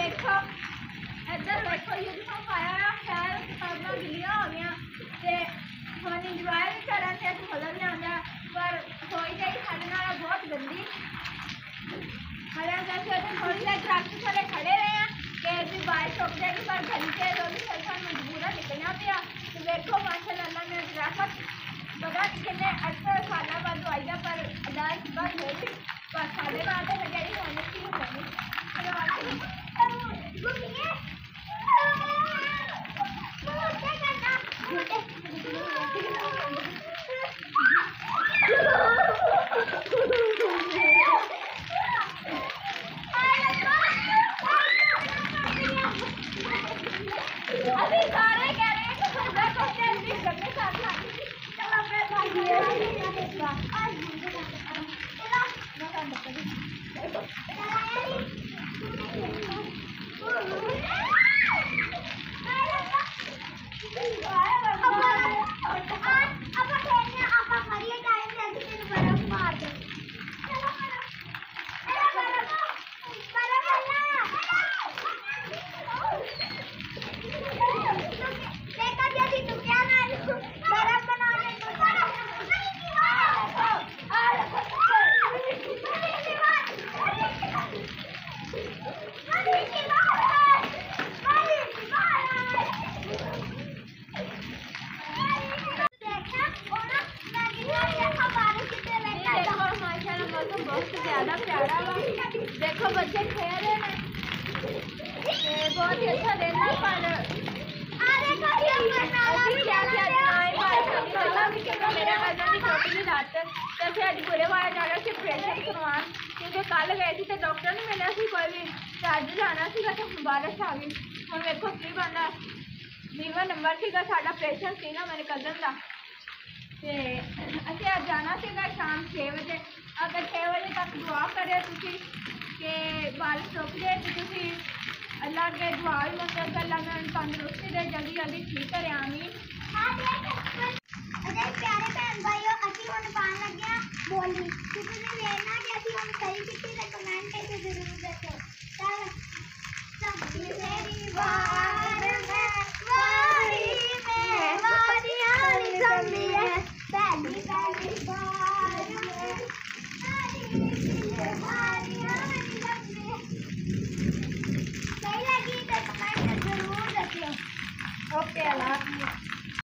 ਵੇਖੋ ਇੱਧਰ ਵੇਖੋ ਯੂਨੀਫਾਰਮ ਹੋ ਗਈਆਂ। ਤੇ ਵੀ ਕਰਨ ਤੇ ਮਜ਼ਾ ਵੀ ਆਉਂਦਾ ਪਰ ਹੋਈ ਜਾਈ ਸਾਡੇ ਨਾਲ ਬਹੁਤ ਗੰਦੀ। ਹਰਿਆ ਕਰਕੇ ਖੜੇ ਰਹੇ ਆ ਕਿ ਵੀ ਬਾਰਿਸ਼ ਪਰ ਘੰਟੇ ਦੋ अधिकार माशाल्लाह मौसम बहुत ज्यादा प्यारा वा देखो बच्चे खेल रहे हैं ते बहुत ही अच्छा दिन है पर ਅਸੀਂ ਕਿਆ ਕਿਆ ਜਨਾਏ ਬਾਰੇ ਸਾਨੂੰ ਪਤਾ ਵੀ ਕਿ ਮੇਰਾ ਕਜ਼ਨ ਦੀ ਛੋਟੀ ਜਿਹੀ ਲੱਤ ਤੇ ਅਸੀਂ ਅੱਜ ਬੁਰੇ ਵਾਲੇ ਜਾਣਾ ਸੀ ਆਪਰੇਸ਼ਨ ਕਰਵਾਉਣ ਕਿਉਂਕਿ ਕੱਲ ਗਏ ਸੀ ਤੇ ਡਾਕਟਰ ਨੂੰ ਮਿਲਿਆ ਸੀ ਕੋਈ ਵੀ ਤੇ ਅੱਜ ਜਾਣਾ ਸੀਗਾ ਤੇ ਹੁਣ ਬਾਰਿਸ਼ ਆ ਗਈ ਹੁਣ ਵੇਖੋ ਕੀ ਬਣਦਾ ਵੀਵਾ ਨੰਬਰ ਸੀਗਾ ਸਾਡਾ ਆਪਰੇਸ਼ਨ ਸੀ ਨਾ ਮੇਰੇ ਕਜ਼ਨ ਦਾ ਤੇ ਅਸੀਂ ਅੱਜ ਜਾਣਾ ਸੀਗਾ ਸ਼ਾਮ 6 ਵਜੇ अगर छः बजे तक दुआ करे तुम कि बारिश रुक जाए तो तुम अल्लाह के दुआ ही मतलब अल्लाह ने तंदुरुस्ती दे जल्दी जल्दी ठीक करे, आमीन। हाँ प्यारे भैन भाइयों असी कि असी हम सही कितनी कमेंट करके ज़रूर दसो। der Laden